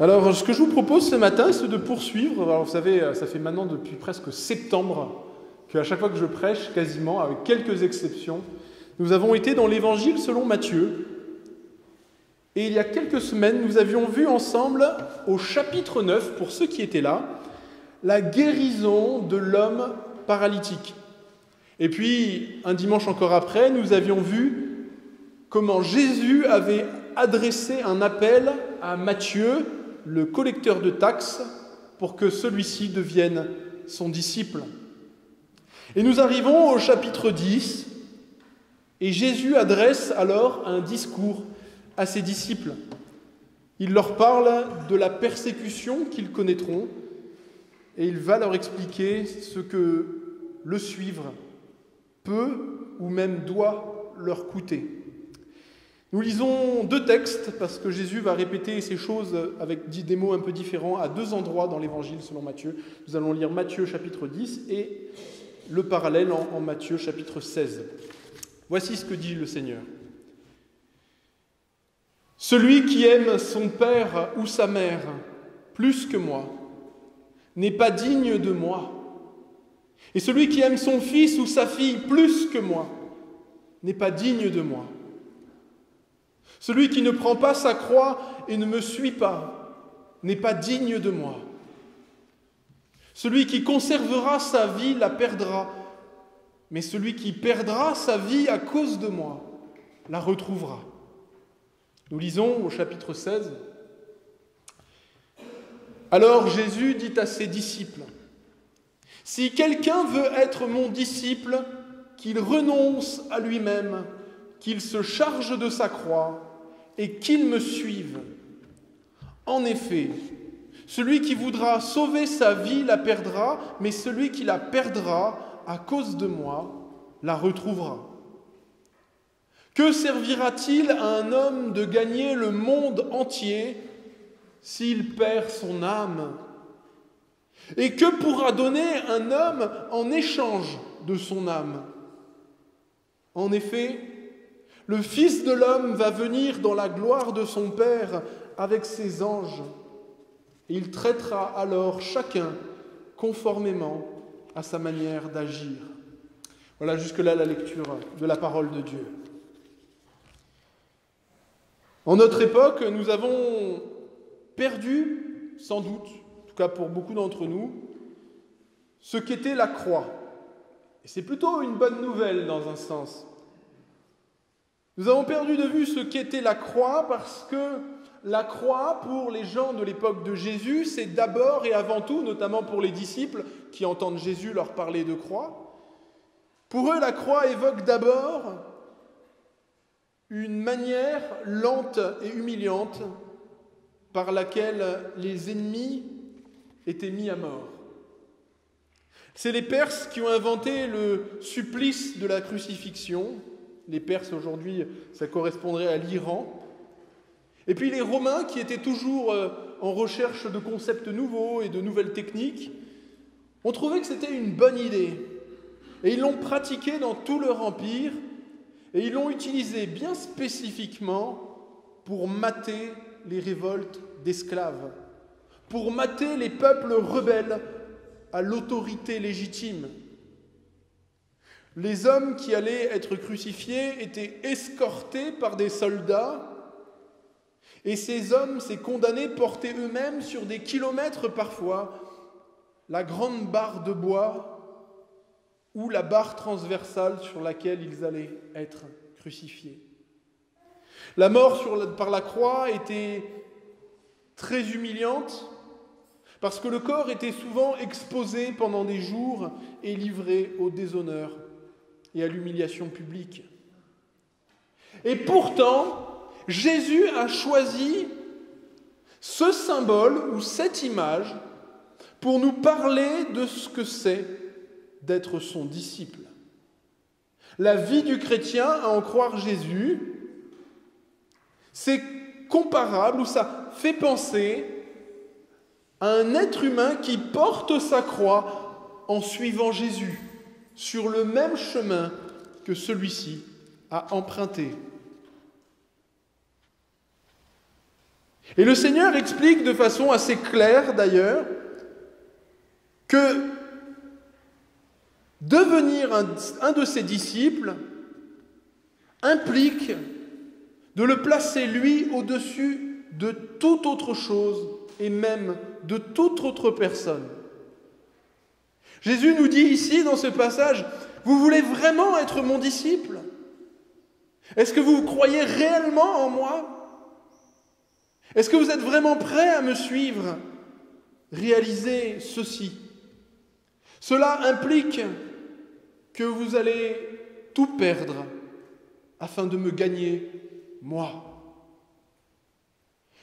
Alors, ce que je vous propose ce matin, c'est de poursuivre. Alors, vous savez, ça fait maintenant depuis presque septembre qu'à chaque fois que je prêche, quasiment, avec quelques exceptions, nous avons été dans l'évangile selon Matthieu. Et il y a quelques semaines, nous avions vu ensemble, au chapitre 9, pour ceux qui étaient là, la guérison de l'homme paralytique. Et puis, un dimanche encore après, nous avions vu comment Jésus avait adressé un appel à Matthieu, le collecteur de taxes pour que celui-ci devienne son disciple. Et nous arrivons au chapitre 10, et Jésus adresse alors un discours à ses disciples. Il leur parle de la persécution qu'ils connaîtront, et il va leur expliquer ce que le suivre peut ou même doit leur coûter. Nous lisons deux textes parce que Jésus va répéter ces choses avec des mots un peu différents à deux endroits dans l'Évangile selon Matthieu. Nous allons lire Matthieu chapitre 10 et le parallèle en, Matthieu chapitre 16. Voici ce que dit le Seigneur. Celui qui aime son père ou sa mère plus que moi n'est pas digne de moi. Et celui qui aime son fils ou sa fille plus que moi n'est pas digne de moi. Celui qui ne prend pas sa croix et ne me suit pas n'est pas digne de moi. Celui qui conservera sa vie la perdra, mais celui qui perdra sa vie à cause de moi la retrouvera. Nous lisons au chapitre 16. Alors Jésus dit à ses disciples, Si quelqu'un veut être mon disciple, qu'il renonce à lui-même, qu'il se charge de sa croix et qu'il me suive. En effet, celui qui voudra sauver sa vie la perdra, mais celui qui la perdra à cause de moi la retrouvera. Que servira-t-il à un homme de gagner le monde entier s'il perd son âme? Et que pourra donner un homme en échange de son âme? En effet, le Fils de l'homme va venir dans la gloire de son Père avec ses anges. Et il traitera alors chacun conformément à sa manière d'agir. Voilà jusque-là la lecture de la parole de Dieu. En notre époque, nous avons perdu, sans doute, en tout cas pour beaucoup d'entre nous, ce qu'était la croix. Et c'est plutôt une bonne nouvelle dans un sens. Nous avons perdu de vue ce qu'était la croix parce que la croix, pour les gens de l'époque de Jésus, c'est d'abord et avant tout, notamment pour les disciples qui entendent Jésus leur parler de croix, pour eux la croix évoque d'abord une manière lente et humiliante par laquelle les ennemis étaient mis à mort. C'est les Perses qui ont inventé le supplice de la crucifixion, les Perses aujourd'hui, ça correspondrait à l'Iran. Et puis les Romains qui étaient toujours euh, en recherche de concepts nouveaux et de nouvelles techniques, ont trouvé que c'était une bonne idée. Et ils l'ont pratiqué dans tout leur empire, et ils l'ont utilisé bien spécifiquement pour mater les révoltes d'esclaves, pour mater les peuples rebelles à l'autorité légitime. Les hommes qui allaient être crucifiés étaient escortés par des soldats, et ces hommes, ces condamnés, portaient eux-mêmes sur des kilomètres parfois la grande barre de bois ou la barre transversale sur laquelle ils allaient être crucifiés. La mort par la croix était très humiliante parce que le corps était souvent exposé pendant des jours et livré au déshonneur et à l'humiliation publique. Et pourtant, Jésus a choisi ce symbole ou cette image pour nous parler de ce que c'est d'être son disciple. La vie du chrétien, à en croire Jésus, c'est comparable ou ça fait penser à un être humain qui porte sa croix en suivant Jésus sur le même chemin que celui-ci a emprunté. Et le Seigneur explique de façon assez claire d'ailleurs que devenir un, de ses disciples implique de le placer lui au-dessus de toute autre chose et même de toute autre personne. Jésus nous dit ici dans ce passage, vous voulez vraiment être mon disciple? Est-ce que vous croyez réellement en moi? Est-ce que vous êtes vraiment prêt à me suivre? Réalisez ceci. Cela implique que vous allez tout perdre afin de me gagner, moi.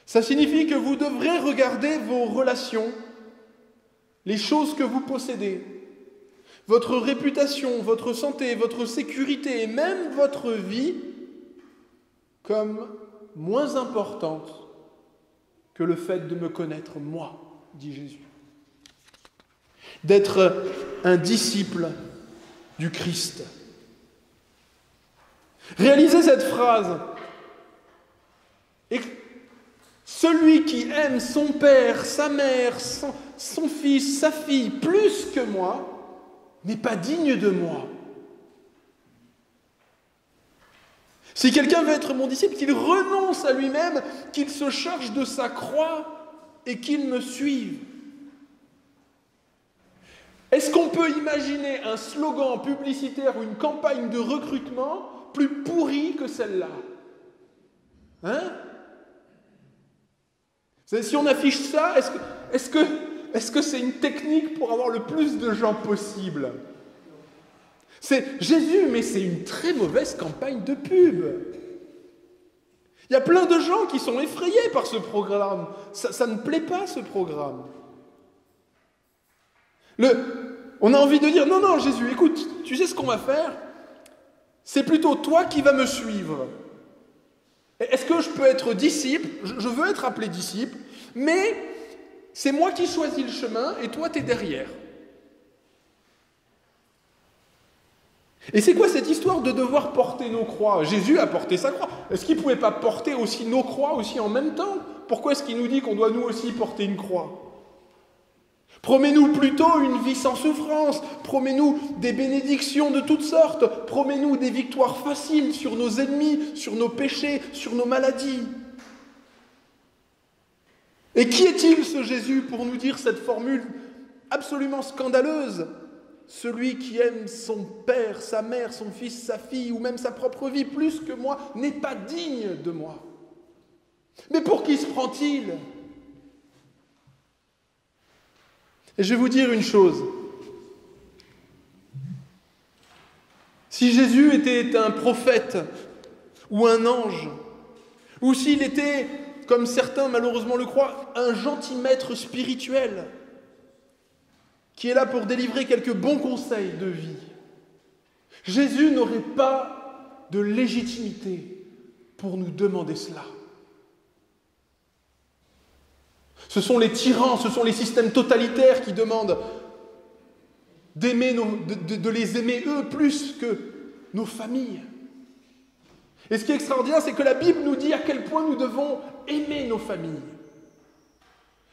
Ça signifie que vous devrez regarder vos relations, les choses que vous possédez, votre réputation, votre santé, votre sécurité et même votre vie comme moins importantes que le fait de me connaître moi, dit Jésus. D'être un disciple du Christ. Réalisez cette phrase. Celui qui aime son père, sa mère, son, son fils, sa fille plus que moi, n'est pas digne de moi. Si quelqu'un veut être mon disciple, qu'il renonce à lui-même, qu'il se charge de sa croix et qu'il me suive. Est-ce qu'on peut imaginer un slogan publicitaire ou une campagne de recrutement plus pourri que celle-là? Hein? Si on affiche ça, est-ce que est-ce que c'est une technique pour avoir le plus de gens possible C'est Jésus, mais c'est une très mauvaise campagne de pub. Il y a plein de gens qui sont effrayés par ce programme. Ça, ne plaît pas, ce programme. On a envie de dire, non, non, Jésus, écoute, tu sais ce qu'on va faire? C'est plutôt toi qui vas me suivre. Est-ce que je peux être disciple? Je veux être appelé disciple, mais c'est moi qui choisis le chemin et toi, tu es derrière. Et c'est quoi cette histoire de devoir porter nos croix? Jésus a porté sa croix. Est-ce qu'il ne pouvait pas porter aussi nos croix aussi en même temps? Pourquoi est-ce qu'il nous dit qu'on doit nous aussi porter une croix? Promets-nous plutôt une vie sans souffrance, promets-nous des bénédictions de toutes sortes, promets-nous des victoires faciles sur nos ennemis, sur nos péchés, sur nos maladies. Et qui est-il ce Jésus pour nous dire cette formule absolument scandaleuse? Celui qui aime son père, sa mère, son fils, sa fille ou même sa propre vie plus que moi n'est pas digne de moi. Mais pour qui se prend-il? Et je vais vous dire une chose. Si Jésus était un prophète ou un ange, ou s'il était, comme certains malheureusement le croient, un gentil maître spirituel, qui est là pour délivrer quelques bons conseils de vie, Jésus n'aurait pas de légitimité pour nous demander cela. Ce sont les tyrans, ce sont les systèmes totalitaires qui demandent de, les aimer eux plus que nos familles. Et ce qui est extraordinaire, c'est que la Bible nous dit à quel point nous devons aimer nos familles.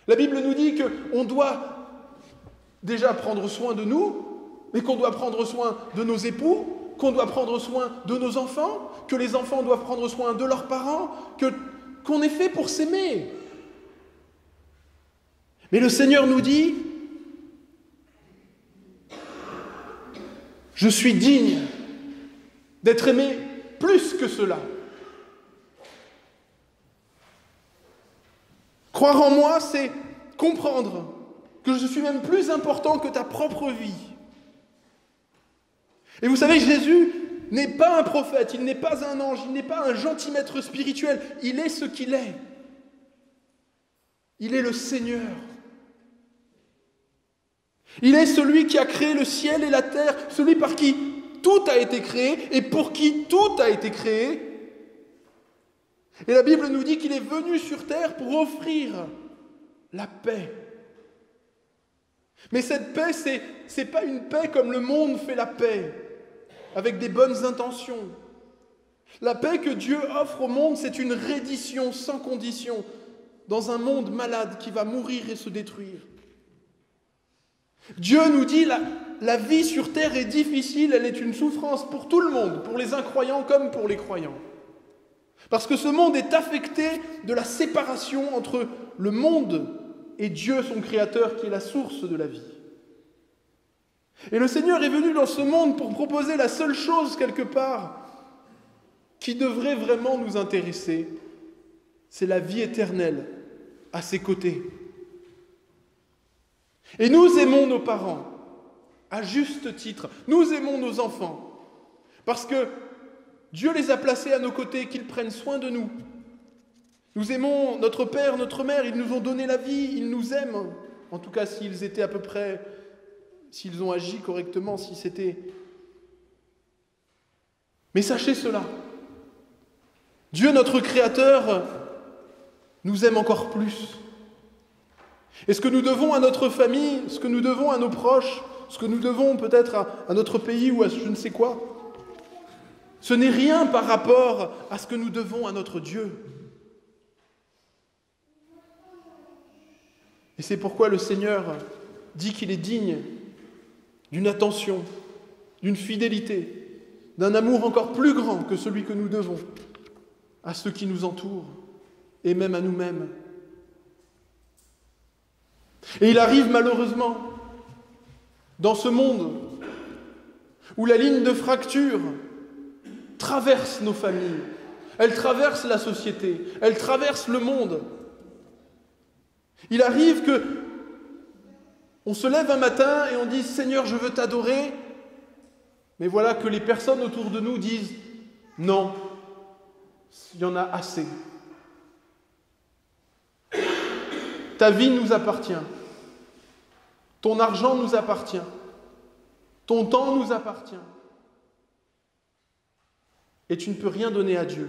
La Bible nous dit qu'on doit déjà prendre soin de nous, mais qu'on doit prendre soin de nos époux, qu'on doit prendre soin de nos enfants, que les enfants doivent prendre soin de leurs parents, qu'on est fait pour s'aimer. Mais le Seigneur nous dit, je suis digne d'être aimé plus que cela. Croire en moi, c'est comprendre que je suis même plus important que ta propre vie. Et vous savez, Jésus n'est pas un prophète, il n'est pas un ange, il n'est pas un gentil maître spirituel, il est ce qu'il est. Il est le Seigneur. Il est celui qui a créé le ciel et la terre, celui par qui tout a été créé et pour qui tout a été créé. Et la Bible nous dit qu'il est venu sur terre pour offrir la paix. Mais cette paix, ce n'est pas une paix comme le monde fait la paix, avec des bonnes intentions. La paix que Dieu offre au monde, c'est une reddition sans condition dans un monde malade qui va mourir et se détruire. Dieu nous dit la, la vie sur terre est difficile, elle est une souffrance pour tout le monde, pour les incroyants comme pour les croyants. Parce que ce monde est affecté de la séparation entre le monde et Dieu, son Créateur, qui est la source de la vie. Et le Seigneur est venu dans ce monde pour proposer la seule chose, quelque part, qui devrait vraiment nous intéresser, c'est la vie éternelle à ses côtés. Et nous aimons nos parents, à juste titre. Nous aimons nos enfants, parce que Dieu les a placés à nos côtés, qu'ils prennent soin de nous. Nous aimons notre Père, notre Mère, ils nous ont donné la vie, ils nous aiment. En tout cas, s'ils étaient à peu près, s'ils ont agi correctement, si c'était... Mais sachez cela, Dieu notre Créateur nous aime encore plus. Et ce que nous devons à notre famille, ce que nous devons à nos proches, ce que nous devons peut-être à, notre pays ou à je ne sais quoi, ce n'est rien par rapport à ce que nous devons à notre Dieu. Et c'est pourquoi le Seigneur dit qu'il est digne d'une attention, d'une fidélité, d'un amour encore plus grand que celui que nous devons à ceux qui nous entourent et même à nous-mêmes. Et il arrive malheureusement, dans ce monde où la ligne de fracture traverse nos familles, elle traverse la société, elle traverse le monde. Il arrive que on se lève un matin et on dit Seigneur, je veux t'adorer, mais voilà que les personnes autour de nous disent non, il y en a assez. Ta vie nous appartient. Ton argent nous appartient. Ton temps nous appartient. Et tu ne peux rien donner à Dieu.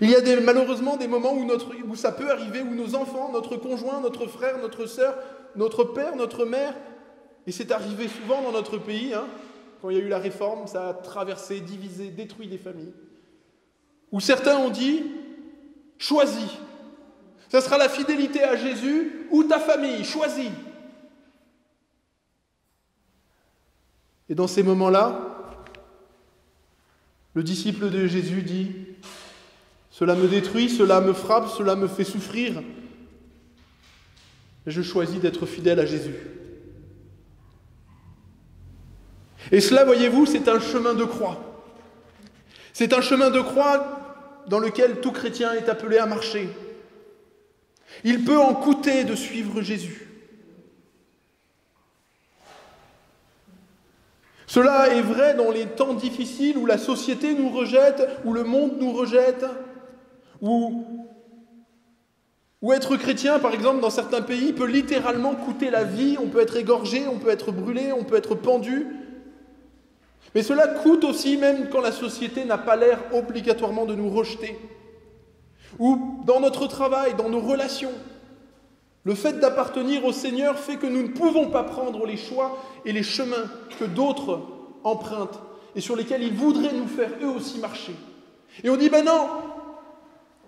Il y a malheureusement des moments où, ça peut arriver, où nos enfants, notre conjoint, notre frère, notre sœur, notre père, notre mère, et c'est arrivé souvent dans notre pays, hein, quand il y a eu la réforme, ça a traversé, divisé, détruit des familles, où certains ont dit, Choisis. Ce sera la fidélité à Jésus ou ta famille. Choisis. Et dans ces moments-là, le disciple de Jésus dit, Cela me détruit, cela me frappe, cela me fait souffrir. je choisis d'être fidèle à Jésus. Et cela, voyez-vous, c'est un chemin de croix. C'est un chemin de croix dans lequel tout chrétien est appelé à marcher. Il peut en coûter de suivre Jésus. Cela est vrai dans les temps difficiles où la société nous rejette, où le monde nous rejette, où, être chrétien, par exemple, dans certains pays, peut littéralement coûter la vie, on peut être égorgé, on peut être brûlé, on peut être pendu, mais cela coûte aussi même quand la société n'a pas l'air obligatoirement de nous rejeter. Ou dans notre travail, dans nos relations. Le fait d'appartenir au Seigneur fait que nous ne pouvons pas prendre les choix et les chemins que d'autres empruntent et sur lesquels ils voudraient nous faire eux aussi marcher. Et on dit, ben non,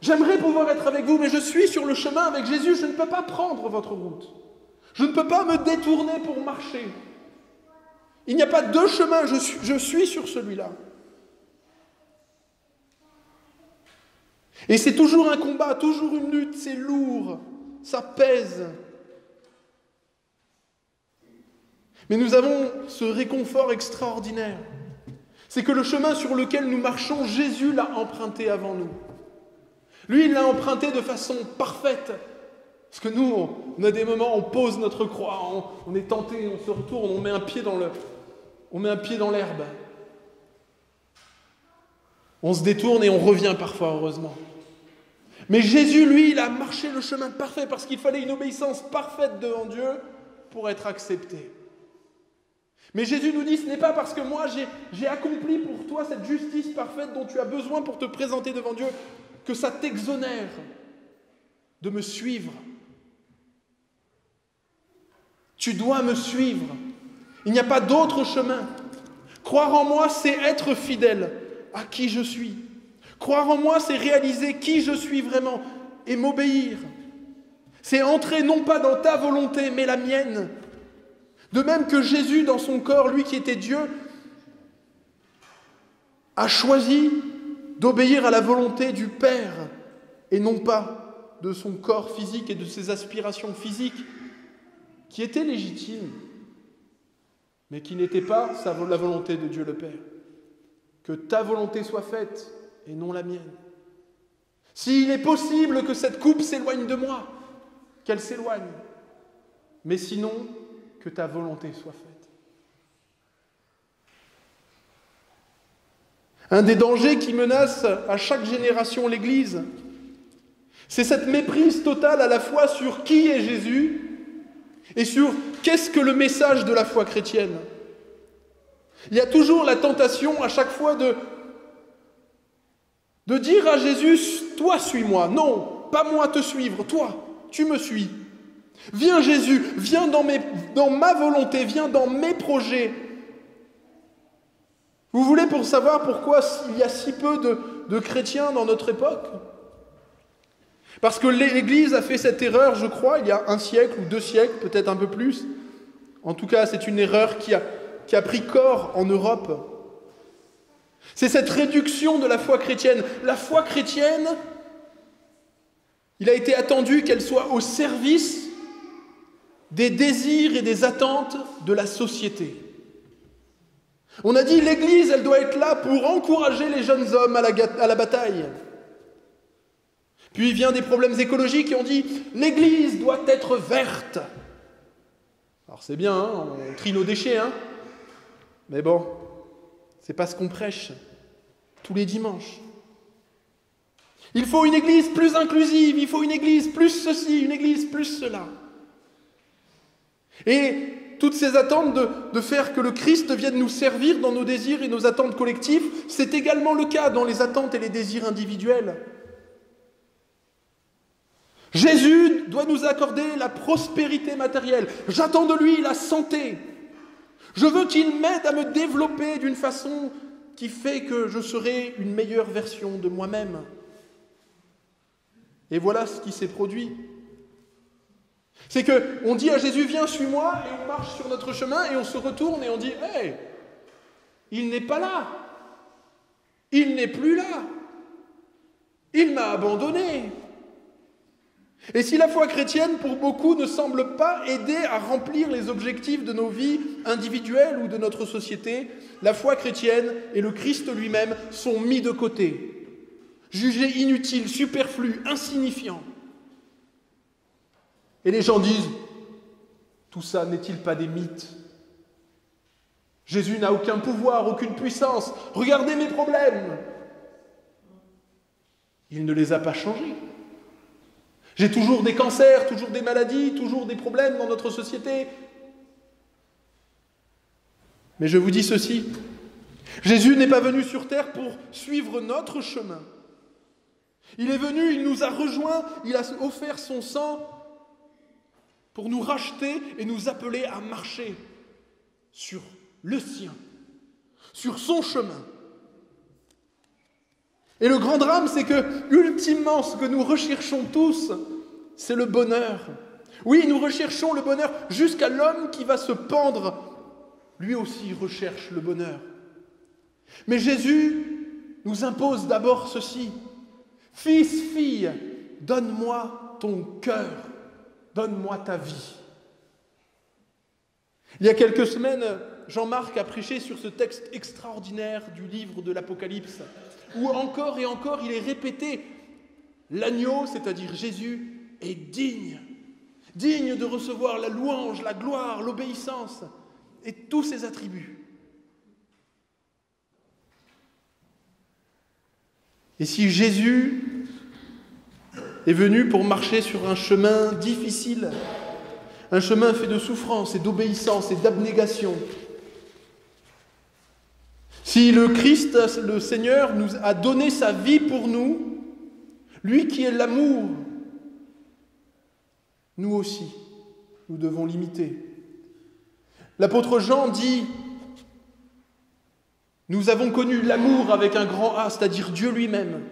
j'aimerais pouvoir être avec vous, mais je suis sur le chemin avec Jésus, je ne peux pas prendre votre route. Je ne peux pas me détourner pour marcher. Il n'y a pas deux chemins, je suis, je suis sur celui-là. Et c'est toujours un combat, toujours une lutte, c'est lourd, ça pèse. Mais nous avons ce réconfort extraordinaire. C'est que le chemin sur lequel nous marchons, Jésus l'a emprunté avant nous. Lui, il l'a emprunté de façon parfaite. Parce que nous, on a des moments, on pose notre croix, on, est tenté, on se retourne, on met un pied dans le, on met un pied dans l'herbe. On se détourne et on revient parfois, heureusement. Mais Jésus, lui, il a marché le chemin parfait parce qu'il fallait une obéissance parfaite devant Dieu pour être accepté. Mais Jésus nous dit, ce n'est pas parce que moi j'ai accompli pour toi cette justice parfaite dont tu as besoin pour te présenter devant Dieu que ça t'exonère de me suivre. Tu dois me suivre. Il n'y a pas d'autre chemin. Croire en moi, c'est être fidèle à qui je suis. Croire en moi, c'est réaliser qui je suis vraiment et m'obéir. C'est entrer non pas dans ta volonté, mais la mienne. De même que Jésus, dans son corps, lui qui était Dieu, a choisi d'obéir à la volonté du Père et non pas de son corps physique et de ses aspirations physiques qui étaient légitimes, mais qui n'étaient pas la volonté de Dieu le Père. Que ta volonté soit faite et non la mienne. S'il est possible que cette coupe s'éloigne de moi, qu'elle s'éloigne, mais sinon que ta volonté soit faite. Un des dangers qui menace à chaque génération l'Église, c'est cette méprise totale à la fois sur qui est Jésus et sur qu'est-ce que le message de la foi chrétienne. Il y a toujours la tentation à chaque fois de, de dire à Jésus, toi suis-moi. Non, pas moi te suivre, toi, tu me suis. Viens Jésus, viens dans, ma volonté, viens dans mes projets. Vous voulez pour savoir pourquoi il y a si peu de, chrétiens dans notre époque? Parce que l'Église a fait cette erreur, je crois, il y a un siècle ou deux siècles, peut-être un peu plus. En tout cas, c'est une erreur qui a pris corps en Europe. C'est cette réduction de la foi chrétienne. La foi chrétienne, il a été attendu qu'elle soit au service des désirs et des attentes de la société. On a dit l'Église, elle doit être là pour encourager les jeunes hommes à la, bataille. Puis vient des problèmes écologiques et on dit l'Église doit être verte. Alors c'est bien, hein, on trie nos déchets, hein mais bon, c'est pas ce qu'on prêche tous les dimanches. Il faut une église plus inclusive, il faut une église plus ceci, une église plus cela. Et toutes ces attentes de, de, faire que le Christ vienne nous servir dans nos désirs et nos attentes collectives, c'est également le cas dans les attentes et les désirs individuels. Jésus doit nous accorder la prospérité matérielle. J'attends de lui la santé. Je veux qu'il m'aide à me développer d'une façon qui fait que je serai une meilleure version de moi-même. Et voilà ce qui s'est produit. C'est que on dit à Jésus viens suis-moi et on marche sur notre chemin et on se retourne et on dit hé, il n'est pas là. Il n'est plus là. Il m'a abandonné. Et si la foi chrétienne, pour beaucoup, ne semble pas aider à remplir les objectifs de nos vies individuelles ou de notre société, la foi chrétienne et le Christ lui-même sont mis de côté, jugés inutiles, superflus, insignifiants. Et les gens disent, tout ça n'est-il pas des mythes? Jésus n'a aucun pouvoir, aucune puissance. Regardez mes problèmes. Il ne les a pas changés. J'ai toujours des cancers, toujours des maladies, toujours des problèmes dans notre société. Mais je vous dis ceci, Jésus n'est pas venu sur terre pour suivre notre chemin. Il est venu, il nous a rejoints, il a offert son sang pour nous racheter et nous appeler à marcher sur le sien, sur son chemin. Et le grand drame, c'est que, ultimement, ce que nous recherchons tous, c'est le bonheur. Oui, nous recherchons le bonheur jusqu'à l'homme qui va se pendre. Lui aussi recherche le bonheur. Mais Jésus nous impose d'abord ceci. Fils, fille, donne-moi ton cœur, donne-moi ta vie. Il y a quelques semaines, Jean-Marc a prêché sur ce texte extraordinaire du livre de l'Apocalypse où encore et encore il est répété, l'agneau, c'est-à-dire Jésus, est digne, digne de recevoir la louange, la gloire, l'obéissance et tous ses attributs. Et si Jésus est venu pour marcher sur un chemin difficile, un chemin fait de souffrance et d'obéissance et d'abnégation, si le Christ, le Seigneur, nous a donné sa vie pour nous, lui qui est l'amour, nous aussi, nous devons l'imiter. L'apôtre Jean dit, Nous avons connu l'amour avec un grand A, c'est-à-dire Dieu lui-même,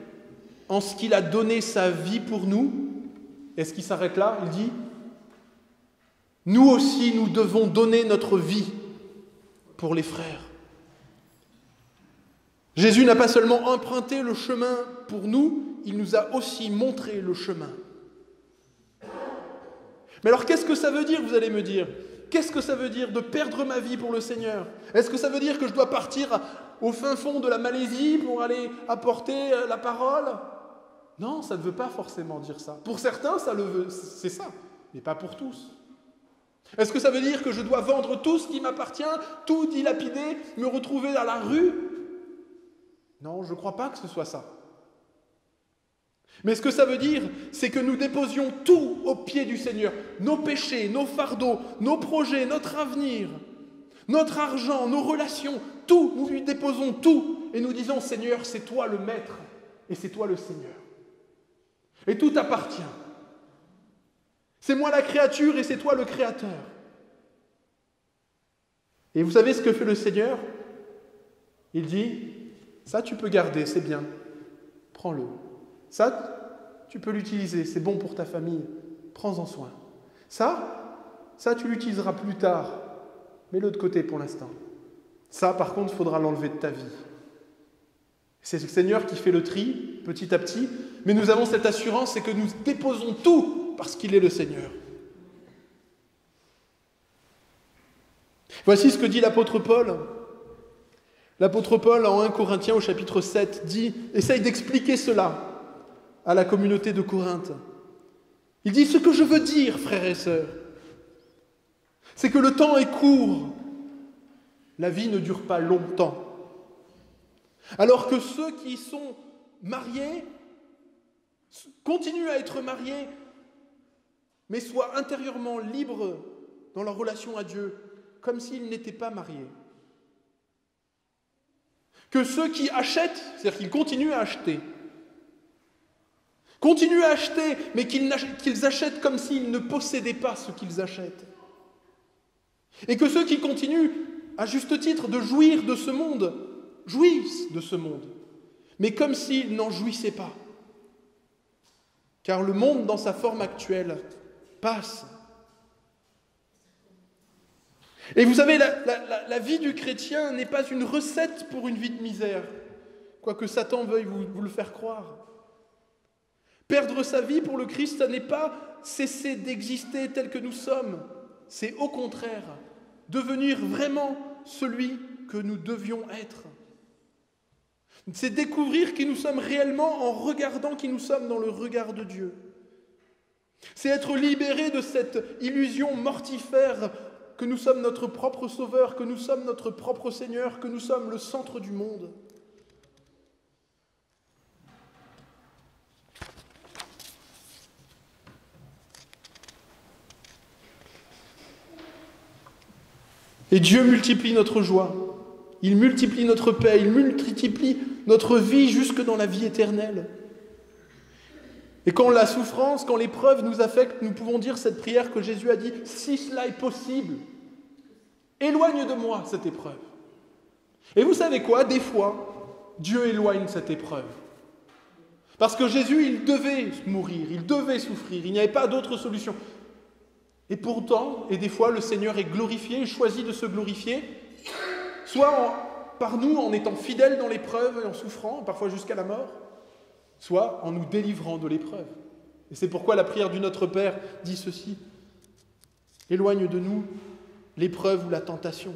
en ce qu'il a donné sa vie pour nous. Est-ce qu'il s'arrête là Il dit, nous aussi, nous devons donner notre vie pour les frères. Jésus n'a pas seulement emprunté le chemin pour nous, il nous a aussi montré le chemin. Mais alors qu'est-ce que ça veut dire, vous allez me dire? Qu'est-ce que ça veut dire de perdre ma vie pour le Seigneur? Est-ce que ça veut dire que je dois partir au fin fond de la Malaisie pour aller apporter euh, la parole? Non, ça ne veut pas forcément dire ça. Pour certains, ça le veut, c'est ça, mais pas pour tous. Est-ce que ça veut dire que je dois vendre tout ce qui m'appartient, tout dilapider, me retrouver dans la rue? Non, je ne crois pas que ce soit ça. Mais ce que ça veut dire, c'est que nous déposions tout au pied du Seigneur. Nos péchés, nos fardeaux, nos projets, notre avenir, notre argent, nos relations, tout, nous lui déposons tout et nous disons Seigneur, c'est toi le maître et c'est toi le Seigneur. Et tout appartient. C'est moi la créature et c'est toi le créateur. Et vous savez ce que fait le Seigneur? Il dit, ça tu peux garder, c'est bien, prends-le. Ça, tu peux l'utiliser, c'est bon pour ta famille, prends-en soin. Ça, ça tu l'utiliseras plus tard, mets-le de côté pour l'instant. Ça, par contre, il faudra l'enlever de ta vie. C'est le Seigneur qui fait le tri petit à petit, mais nous avons cette assurance, c'est que nous déposons tout parce qu'il est le Seigneur. Voici ce que dit l'apôtre Paul. L'apôtre Paul en 1 Corinthiens au chapitre 7 dit, essaye d'expliquer cela à la communauté de Corinthe. Il dit, ce que je veux dire, frères et sœurs, c'est que le temps est court, la vie ne dure pas longtemps. Alors que ceux qui sont mariés continuent à être mariés, mais soient intérieurement libres dans leur relation à Dieu, comme s'ils n'étaient pas mariés. Que ceux qui achètent, c'est-à-dire qu'ils continuent à acheter, continuent à acheter, mais qu'ils achètent comme s'ils ne possédaient pas ce qu'ils achètent. Et que ceux qui continuent, à juste titre, de jouir de ce monde, jouissent de ce monde, mais comme s'ils n'en jouissaient pas. Car le monde, dans sa forme actuelle, passe. Et vous savez, la, vie du chrétien n'est pas une recette pour une vie de misère, quoique Satan veuille vous, vous le faire croire. Perdre sa vie pour le Christ, ça n'est pas cesser d'exister tel que nous sommes, c'est au contraire devenir vraiment celui que nous devions être. C'est découvrir qui nous sommes réellement en regardant qui nous sommes dans le regard de Dieu. C'est être libéré de cette illusion mortifère que nous sommes notre propre Sauveur, que nous sommes notre propre Seigneur, que nous sommes le centre du monde. Et Dieu multiplie notre joie, il multiplie notre paix, il multiplie notre vie jusque dans la vie éternelle. Et quand la souffrance, quand l'épreuve nous affecte, nous pouvons dire cette prière que Jésus a dit, si cela est possible, éloigne de moi cette épreuve. Et vous savez quoi? Des fois, Dieu éloigne cette épreuve. Parce que Jésus, il devait mourir, il devait souffrir, il n'y avait pas d'autre solution. Et pourtant, et des fois, le Seigneur est glorifié, il choisit de se glorifier, soit par nous en étant fidèles dans l'épreuve et en souffrant, parfois jusqu'à la mort, soit en nous délivrant de l'épreuve. Et c'est pourquoi la prière du Notre Père dit ceci. Éloigne de nous l'épreuve ou la tentation.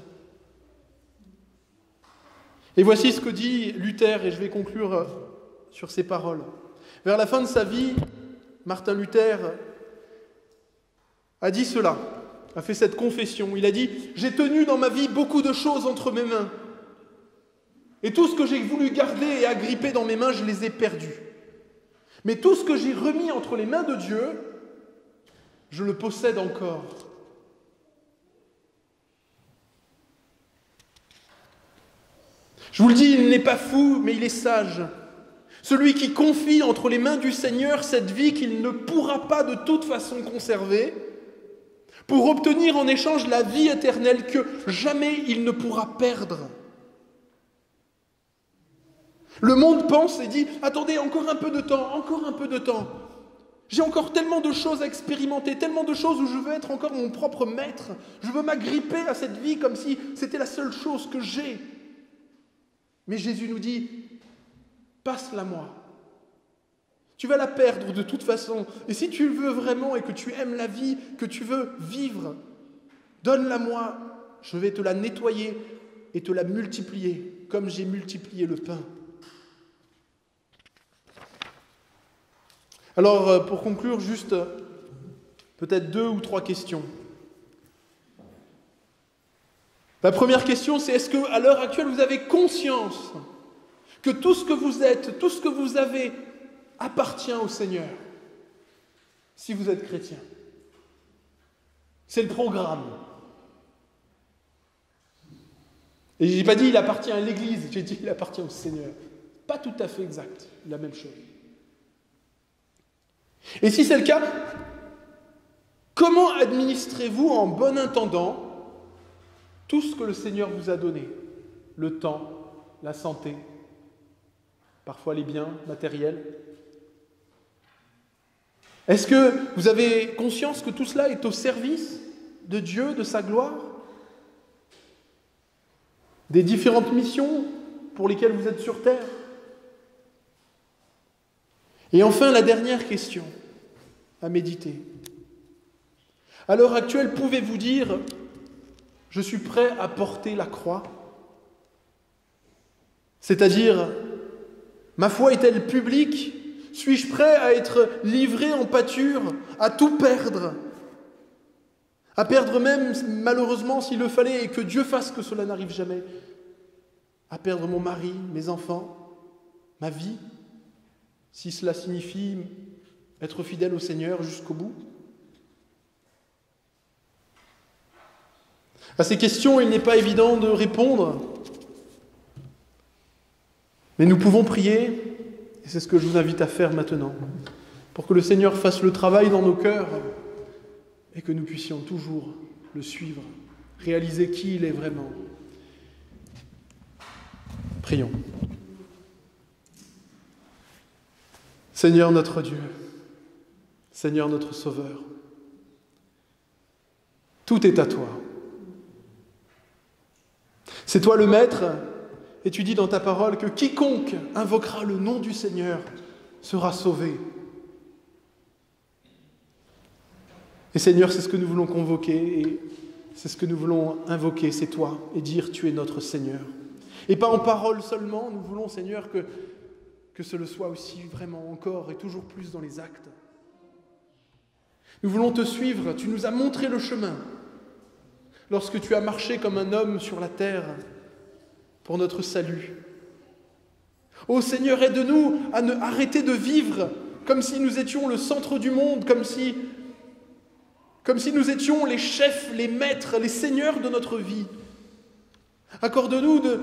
Et voici ce que dit Luther, et je vais conclure euh, sur ces paroles. Vers la fin de sa vie, Martin Luther a dit cela, a fait cette confession. Il a dit, j'ai tenu dans ma vie beaucoup de choses entre mes mains. Et tout ce que j'ai voulu garder et agripper dans mes mains, je les ai perdus. Mais tout ce que j'ai remis entre les mains de Dieu, je le possède encore. Je vous le dis, il n'est pas fou, mais il est sage. Celui qui confie entre les mains du Seigneur cette vie qu'il ne pourra pas de toute façon conserver, pour obtenir en échange la vie éternelle que jamais il ne pourra perdre. Le monde pense et dit, attendez, encore un peu de temps, encore un peu de temps. J'ai encore tellement de choses à expérimenter, tellement de choses où je veux être encore mon propre maître. Je veux m'agripper à cette vie comme si c'était la seule chose que j'ai. Mais Jésus nous dit, passe-la moi. Tu vas la perdre de toute façon. Et si tu le veux vraiment et que tu aimes la vie, que tu veux vivre, donne-la moi. Je vais te la nettoyer et te la multiplier comme j'ai multiplié le pain. Alors, euh, pour conclure, juste euh, peut-être deux ou trois questions. La première question, c'est est-ce qu'à l'heure actuelle, vous avez conscience que tout ce que vous êtes, tout ce que vous avez appartient au Seigneur, si vous êtes chrétien? C'est le programme. Et je n'ai pas dit il appartient à l'Église, j'ai dit il appartient au Seigneur. Pas tout à fait exact, la même chose. Et si c'est le cas, comment administrez-vous en bon intendant tout ce que le Seigneur vous a donné? Le temps, la santé, parfois les biens matériels? Est-ce que vous avez conscience que tout cela est au service de Dieu, de sa gloire? Des différentes missions pour lesquelles vous êtes sur terre? Et enfin, la dernière question à méditer. À l'heure actuelle, pouvez-vous dire, je suis prêt à porter la croix? C'est-à-dire, ma foi est-elle publique? Suis-je prêt à être livré en pâture, à tout perdre? À perdre même, malheureusement, s'il le fallait, et que Dieu fasse que cela n'arrive jamais? À perdre mon mari, mes enfants, ma vie, si cela signifie être fidèle au Seigneur jusqu'au bout À ces questions, il n'est pas évident de répondre, mais nous pouvons prier, et c'est ce que je vous invite à faire maintenant, pour que le Seigneur fasse le travail dans nos cœurs et que nous puissions toujours le suivre, réaliser qui il est vraiment. Prions. Seigneur notre Dieu, Seigneur notre Sauveur. Tout est à toi. C'est toi le Maître, et tu dis dans ta parole que quiconque invoquera le nom du Seigneur sera sauvé. Et Seigneur, c'est ce que nous voulons convoquer, et c'est ce que nous voulons invoquer, c'est toi, et dire tu es notre Seigneur. Et pas en parole seulement, nous voulons, Seigneur, que, que ce le soit aussi vraiment encore et toujours plus dans les actes. Nous voulons te suivre, tu nous as montré le chemin lorsque tu as marché comme un homme sur la terre pour notre salut. Ô Seigneur, aide-nous à ne arrêter de vivre comme si nous étions le centre du monde, comme si, comme si nous étions les chefs, les maîtres, les seigneurs de notre vie. Accorde-nous de,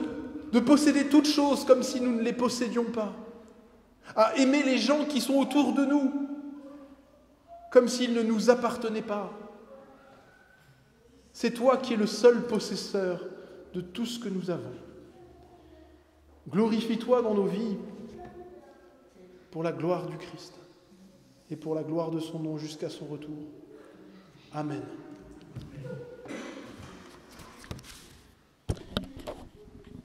de posséder toutes choses comme si nous ne les possédions pas, à aimer les gens qui sont autour de nous, comme s'il ne nous appartenait pas. C'est toi qui es le seul possesseur de tout ce que nous avons. Glorifie-toi dans nos vies pour la gloire du Christ et pour la gloire de son nom jusqu'à son retour. Amen.